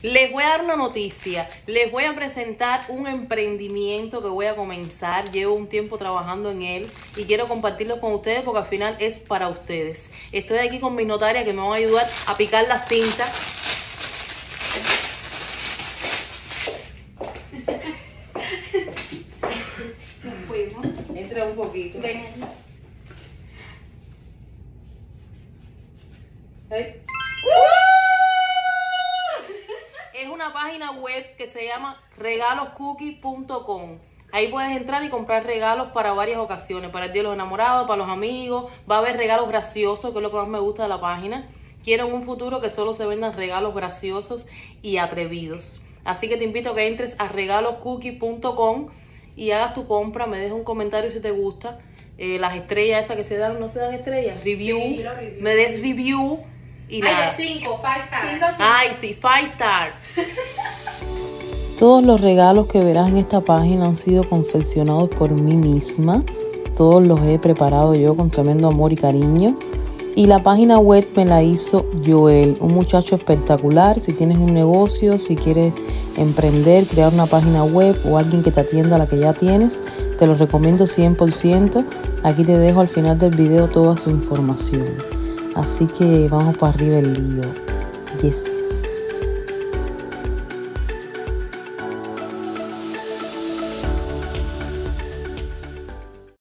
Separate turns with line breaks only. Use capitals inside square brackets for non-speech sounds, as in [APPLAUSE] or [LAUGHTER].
Les voy a dar una noticia. Les voy a presentar un emprendimiento que voy a comenzar. Llevo un tiempo trabajando en él y quiero compartirlo con ustedes porque al final es para ustedes. Estoy aquí con mi notaria que me van a ayudar a picar la cinta.
Fuimos.
Entra un poquito.
Ven.
Hey. Es una página web que se llama regaloscookie.com. Ahí puedes entrar y comprar regalos para varias ocasiones, para el Día de los Enamorados, para los amigos. Va a haber regalos graciosos, que es lo que más me gusta de la página. Quiero en un futuro que solo se vendan regalos graciosos y atrevidos. Así que te invito a que entres a regaloscookie.com y hagas tu compra, me dejes un comentario si te gusta. Eh, las estrellas esas que se dan, no se dan estrellas, review,
Sí, lo review.
me des review y
Ay,
nada.
de 5, 5 stars.
Ay, sí, five star. [LAUGHS]
Todos los regalos que verás en esta página han sido confeccionados por mí misma. Todos los he preparado yo con tremendo amor y cariño. Y la página web me la hizo Joel, un muchacho espectacular. Si tienes un negocio, si quieres emprender, crear una página web o alguien que te atienda a la que ya tienes, te lo recomiendo 100%. Aquí te dejo al final del video toda su información. Así que vamos para arriba el lío. Yes.